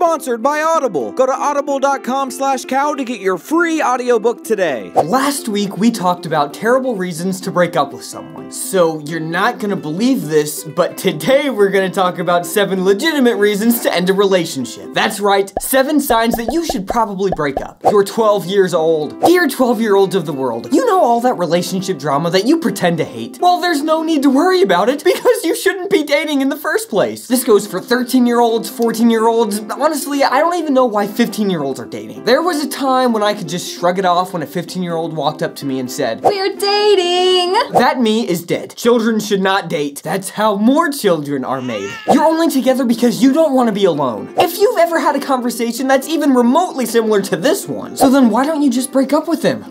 sponsored by Audible. Go to audible.com slash cow to get your free audiobook today. Last week, we talked about terrible reasons to break up with someone. So you're not gonna believe this, but today we're gonna talk about seven legitimate reasons to end a relationship. That's right, seven signs that you should probably break up. You're 12 years old. Dear 12 year olds of the world, you know all that relationship drama that you pretend to hate? Well, there's no need to worry about it because you shouldn't be dating in the first place. This goes for 13 year olds, 14 year olds. Honestly, I don't even know why 15 year olds are dating. There was a time when I could just shrug it off when a 15 year old walked up to me and said, We're dating! That me is dead. Children should not date. That's how more children are made. You're only together because you don't want to be alone. If you've ever had a conversation that's even remotely similar to this one, so then why don't you just break up with him?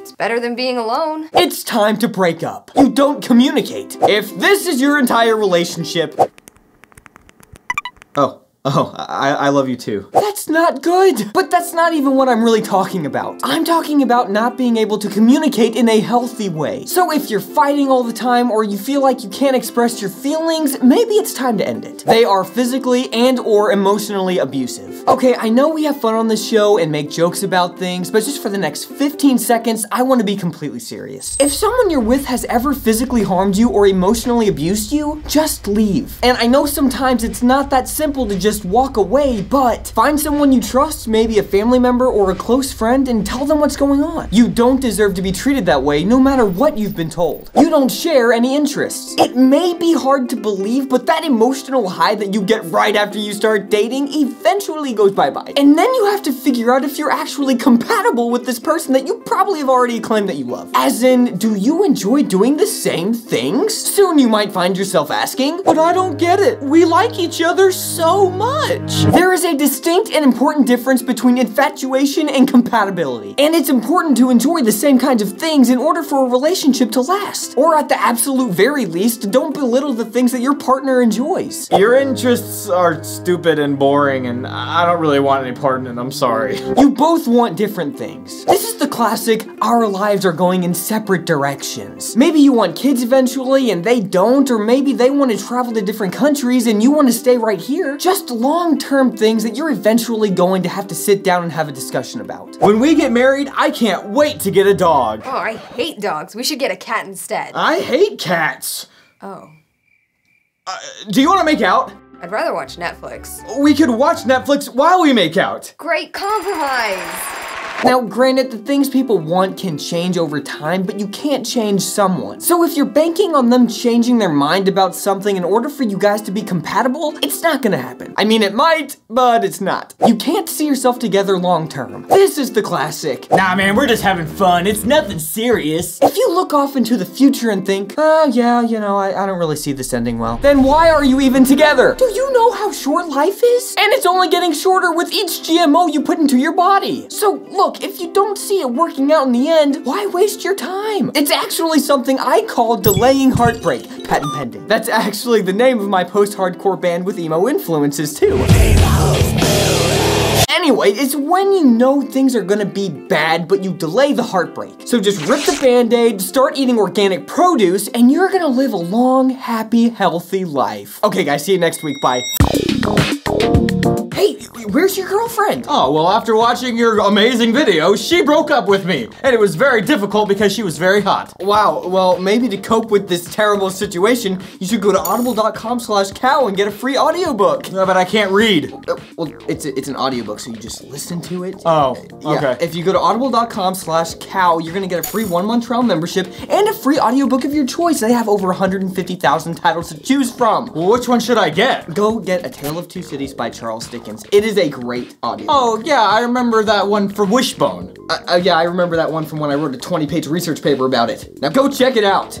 It's better than being alone. It's time to break up. You don't communicate. If this is your entire relationship. Oh. I, I love you too. That's not good. But that's not even what I'm really talking about. I'm talking about not being able to communicate in a healthy way. So if you're fighting all the time or you feel like you can't express your feelings, maybe it's time to end it. They are physically and or emotionally abusive. Okay, I know we have fun on this show and make jokes about things, but just for the next 15 seconds, I want to be completely serious. If someone you're with has ever physically harmed you or emotionally abused you, just leave. And I know sometimes it's not that simple to just just walk away, but find someone you trust, maybe a family member or a close friend, and tell them what's going on. You don't deserve to be treated that way, no matter what you've been told. You don't share any interests. It may be hard to believe, but that emotional high that you get right after you start dating eventually goes bye-bye. And then you have to figure out if you're actually compatible with this person that you probably have already claimed that you love. As in, do you enjoy doing the same things? Soon you might find yourself asking, but I don't get it. We like each other so much much. There is a distinct and important difference between infatuation and compatibility. And it's important to enjoy the same kinds of things in order for a relationship to last. Or at the absolute very least, don't belittle the things that your partner enjoys. Your interests are stupid and boring and I don't really want any part in it, I'm sorry. You both want different things. This is the classic, our lives are going in separate directions. Maybe you want kids eventually and they don't, or maybe they want to travel to different countries and you want to stay right here. Just long-term things that you're eventually going to have to sit down and have a discussion about. When we get married, I can't wait to get a dog. Oh, I hate dogs. We should get a cat instead. I hate cats. Oh. Uh, do you want to make out? I'd rather watch Netflix. We could watch Netflix while we make out. Great compromise. Now, granted, the things people want can change over time, but you can't change someone. So if you're banking on them changing their mind about something in order for you guys to be compatible, it's not gonna happen. I mean, it might, but it's not. You can't see yourself together long term. This is the classic. Nah, man, we're just having fun. It's nothing serious. If you look off into the future and think, oh, yeah, you know, I, I don't really see this ending well, then why are you even together? Do you know how short life is? And it's only getting shorter with each GMO you put into your body. So look, Look, if you don't see it working out in the end, why waste your time? It's actually something I call delaying heartbreak, patent pending. That's actually the name of my post-hardcore band with emo influences too. Anyway, it's when you know things are gonna be bad, but you delay the heartbreak. So just rip the band-aid, start eating organic produce, and you're gonna live a long, happy, healthy life. Okay guys, see you next week, bye. Hey, where's your girlfriend? Oh, well, after watching your amazing video, she broke up with me. And it was very difficult because she was very hot. Wow, well, maybe to cope with this terrible situation, you should go to audible.com slash cow and get a free audiobook. No, but I can't read. Uh, well, it's, a, it's an audiobook, so you just listen to it. Oh, yeah, okay. If you go to audible.com slash cow, you're gonna get a free one-month trial membership and a free audiobook of your choice. They have over 150,000 titles to choose from. Well, which one should I get? Go get A Tale of Two Cities by Charles Dickens. It is a great audio. Oh, yeah, I remember that one for Wishbone. Uh, uh, yeah, I remember that one from when I wrote a 20-page research paper about it. Now go check it out.